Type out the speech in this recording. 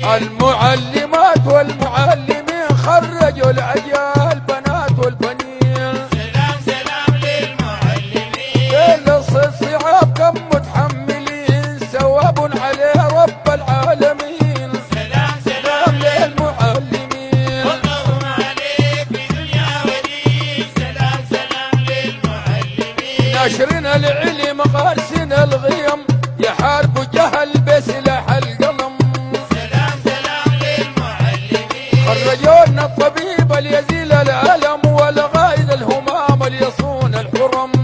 المعلمات والمعلمين خرجوا الأجيال بنات والبنين. سلام سلام للمعلمين. كل الصعاب كم متحملين. ثواب عليه رب العالمين. سلام سلام سلام للمعلمين. والله عليك في دنيا ودين. سلام سلام للمعلمين. ناشرين العلم غارسين الغيم. الرجل الطبيب ليزيل الألم والغائد الهمام ليصون الحرم.